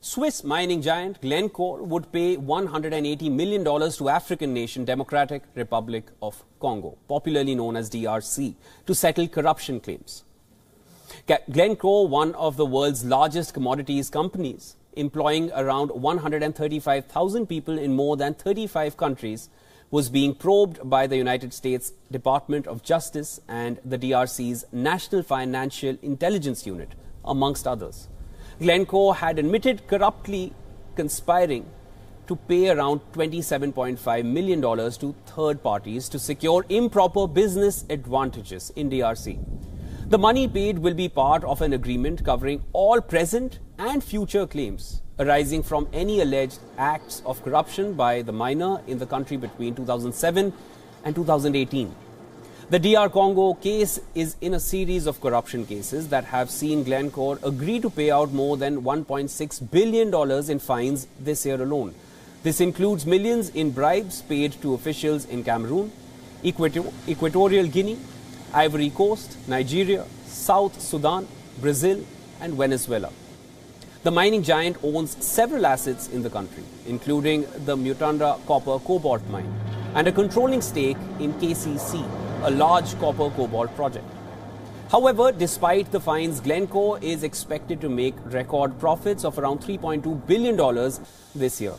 Swiss mining giant Glencore would pay $180 million to African nation Democratic Republic of Congo, popularly known as DRC, to settle corruption claims. Glencore, one of the world's largest commodities companies, employing around 135,000 people in more than 35 countries, was being probed by the United States Department of Justice and the DRC's National Financial Intelligence Unit, amongst others. Glencore had admitted corruptly conspiring to pay around $27.5 million to third parties to secure improper business advantages in DRC. The money paid will be part of an agreement covering all present and future claims arising from any alleged acts of corruption by the miner in the country between 2007 and 2018. The DR Congo case is in a series of corruption cases that have seen Glencore agree to pay out more than $1.6 billion in fines this year alone. This includes millions in bribes paid to officials in Cameroon, Equator Equatorial Guinea, Ivory Coast, Nigeria, South Sudan, Brazil, and Venezuela. The mining giant owns several assets in the country, including the Mutanda copper cobalt mine and a controlling stake in KCC, a large copper cobalt project. However, despite the fines, Glencore is expected to make record profits of around $3.2 billion this year.